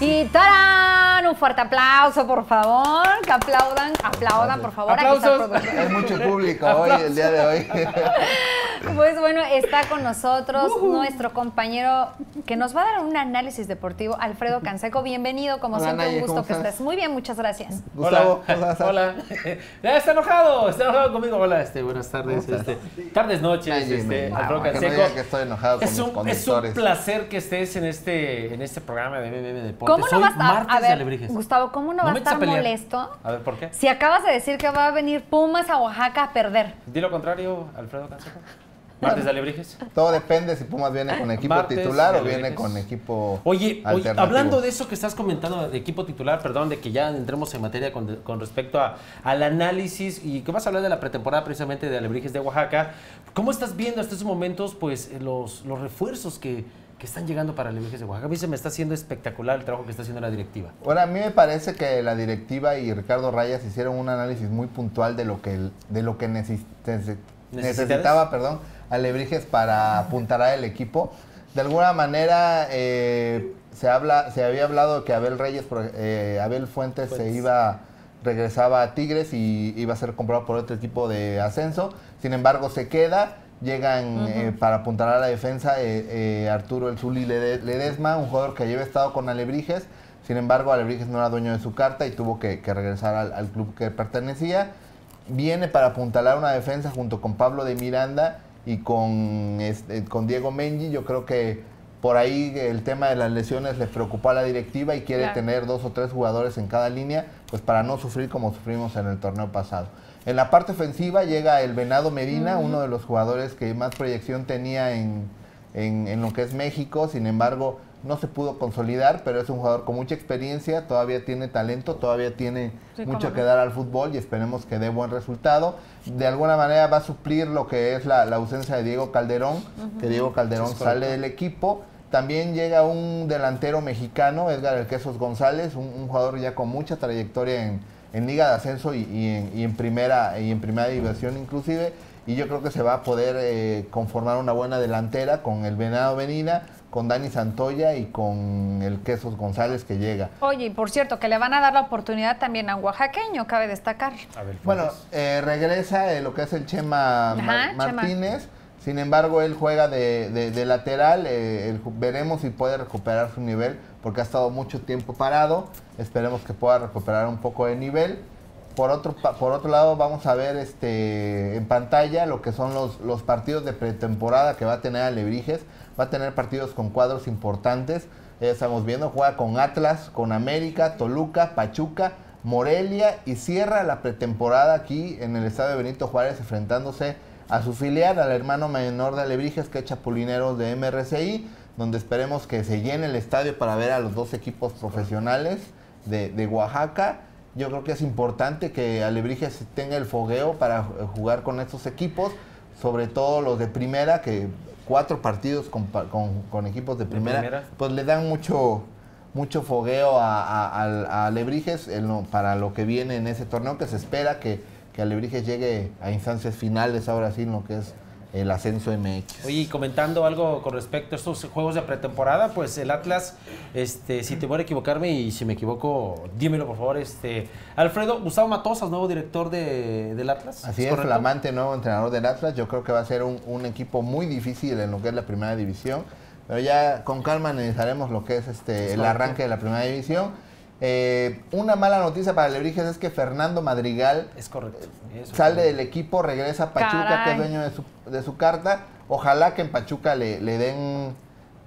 Y ¡tarán! Un fuerte aplauso, por favor. Que aplaudan, aplaudan, por favor. Aquí está el. Hay mucho público hoy, el día de hoy. Pues bueno, está con nosotros nuestro compañero que nos va a dar un análisis deportivo, Alfredo Canseco. Bienvenido, como Hola, siempre, Naye, un gusto ¿cómo que estás? estés. Muy bien, muchas gracias. Gustavo, ¿cómo hola. estás? Hola. Ya está enojado, está enojado conmigo. Hola, este, buenas tardes. ¿Cómo estás? Este, tardes, noches, Naye, este, Alfredo ah, que no Canseco. que estoy enojado con es mis un, es un placer que estés en este, en este programa de BBB Deportes. ¿Cómo no vas a, a ver. Gustavo, cómo no, No va a a estar pelear. molesto A ver, ¿por qué? si acabas de decir que va a venir Pumas a Oaxaca a perder? Di lo contrario, Alfredo Canseco. Martes de Alebrijes. Todo depende si Pumas viene con equipo Martes, titular o viene con equipo Oye, oye, hablando de eso que estás comentando de equipo titular, perdón, de que ya entremos en materia con, con respecto a, al análisis y que vas a hablar de la pretemporada precisamente de Alebrijes de Oaxaca, ¿cómo estás viendo hasta estos momentos pues los, los refuerzos que, que están llegando para Alebrijes de Oaxaca? A mí se me está haciendo espectacular el trabajo que está haciendo la directiva. Ahora, a mí me parece que la directiva y Ricardo Rayas hicieron un análisis muy puntual de lo que, de lo que neces- neces- necesitaba perdón, Alebrijes para apuntar el equipo. De alguna manera, eh, se, habla, se había hablado que Abel Reyes, eh, Abel Fuentes, se iba, regresaba a Tigres y iba a ser comprado por otro equipo de ascenso. Sin embargo, se queda. Llegan eh, para apuntar a la defensa eh, eh, Arturo El Zuli Lede- Ledesma, un jugador que había estado con Alebrijes. Sin embargo, Alebrijes no era dueño de su carta y tuvo que, que regresar al, al club que pertenecía. Viene para apuntalar una defensa junto con Pablo de Miranda y con, este, con Diego Mengi. Yo creo que por ahí el tema de las lesiones le preocupó a la directiva y quiere Claro. tener dos o tres jugadores en cada línea, pues para no sufrir como sufrimos en el torneo pasado. En la parte ofensiva llega el Venado Medina, uno de los jugadores que más proyección tenía en, en, en lo que es México, sin embargo no se pudo consolidar, pero es un jugador con mucha experiencia, todavía tiene talento, todavía tiene Sí, mucho que dar al fútbol y esperemos que dé buen resultado. De alguna manera va a suplir lo que es la, la ausencia de Diego Calderón, que Diego Calderón sale del equipo. También llega un delantero mexicano, Edgar El Quesos González, un, un jugador ya con mucha trayectoria en, en Liga de Ascenso y, y en, y en primera y en primera división inclusive. Y yo creo que se va a poder eh, conformar una buena delantera con el Venado Benina, con Dani Santoya y con el Quesos González que llega. Oye, y por cierto, que le van a dar la oportunidad también a un oaxaqueño, cabe destacar. A ver, Bueno, Fuentes. eh, regresa eh, lo que es el Chema Ajá, Mar- Chema. Martínez. Sin embargo, él juega de, de- de lateral. eh, el veremos si puede recuperar su nivel porque ha estado mucho tiempo parado. Esperemos que pueda recuperar un poco de nivel. Por otro, por otro lado, vamos a ver este, en pantalla lo que son los, los partidos de pretemporada que va a tener Alebrijes. Va a tener partidos con cuadros importantes. Estamos viendo, juega con Atlas, con América, Toluca, Pachuca, Morelia y cierra la pretemporada aquí en el estadio de Benito Juárez enfrentándose a su filial, al hermano menor de Alebrijes, que es Chapulineros de MRCI, donde esperemos que se llene el estadio para ver a los dos equipos profesionales de, de Oaxaca. Yo creo que es importante que Alebrijes tenga el fogueo para jugar con estos equipos, sobre todo los de primera, que cuatro partidos con, pa- con- con equipos de primera, primera. pues le dan mucho, mucho fogueo a, a- al- a Alebrijes en lo- para lo que viene en ese torneo, que se espera que, que Alebrijes llegue a instancias finales ahora sí en lo que es el ascenso MX. Oye, y comentando algo con respecto a estos juegos de pretemporada, pues el Atlas, este, si te voy a equivocarme y si me equivoco, dímelo por favor, este, Alfredo, Gustavo Matosas, nuevo director de, del Atlas. Así es, flamante nuevo entrenador del Atlas. Yo creo que va a ser un, un equipo muy difícil en lo que es la primera división. Pero ya con calma analizaremos lo que es este Es el correcto. arranque de la primera división. Eh, una mala noticia para Lebrijes es que Fernando Madrigal Es correcto. Eso sale del equipo, regresa a Pachuca, Caray. que es dueño de su, de su carta. Ojalá que en Pachuca le, le den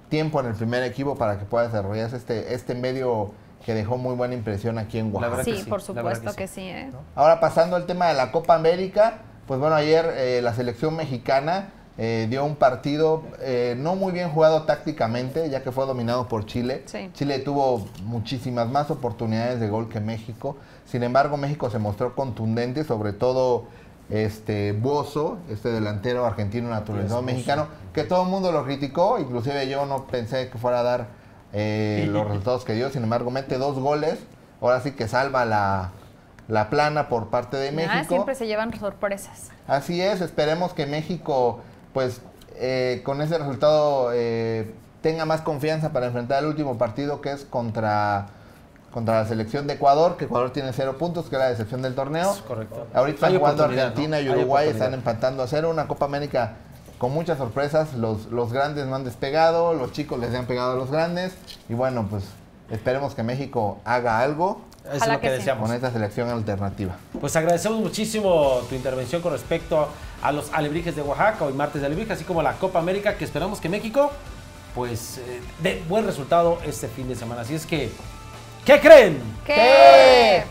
tiempo en el primer equipo para que pueda desarrollarse este, este medio que dejó muy buena impresión aquí en Oaxaca. Sí, sí, por supuesto que que sí, ¿eh? Ahora pasando al tema de la Copa América, pues bueno, ayer eh, la selección mexicana eh, dio un partido eh, no muy bien jugado tácticamente, ya que fue dominado por Chile. Sí. Chile tuvo muchísimas más oportunidades de gol que México. Sin embargo, México se mostró contundente, sobre todo este Bozo, este delantero argentino naturalizado mexicano, que todo el mundo lo criticó, inclusive yo no pensé que fuera a dar eh, los resultados que dio, sin embargo mete dos goles, ahora sí que salva la, la plana por parte de Ah, México. siempre se llevan sorpresas. Así es, esperemos que México, pues, eh, con ese resultado eh, tenga más confianza para enfrentar el último partido que es contra, contra la selección de Ecuador, que Ecuador tiene cero puntos, que es la decepción del torneo. Es correcto. Ahorita están Hay jugando Argentina ¿no? y Uruguay, están empatando a cero. Una Copa América con muchas sorpresas. Los, los grandes no han despegado, los chicos les han pegado a los grandes. Y bueno, pues esperemos que México haga algo Eso es lo que, que deseamos. con esta selección alternativa. Pues agradecemos muchísimo tu intervención con respecto a los alebrijes de Oaxaca, hoy martes de alebrijes, así como la Copa América, que esperamos que México, pues, eh, dé buen resultado este fin de semana. Así es que, ¿qué creen? ¿Qué?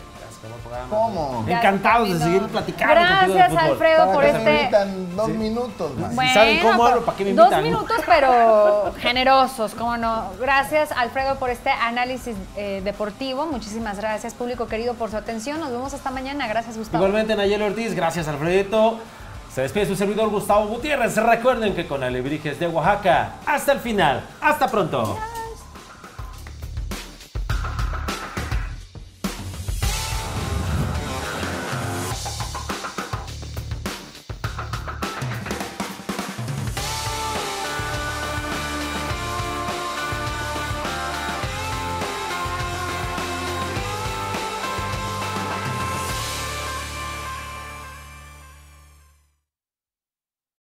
Programa. ¿Cómo? Encantados de seguir platicando Gracias. Alfredo, por este. permitan dos minutos más. Si saben cómo hablo, ¿para qué me Dos invitan? minutos, pero generosos, cómo no. Gracias, Alfredo, por este análisis eh, deportivo. Muchísimas gracias, público querido, por su atención. Nos vemos hasta mañana. Gracias, Gustavo. Igualmente, Nayeli Ortiz, gracias, Alfredito. Se despide su servidor Gustavo Gutiérrez. Recuerden que con Alebrijes de Oaxaca, hasta el final. Hasta pronto.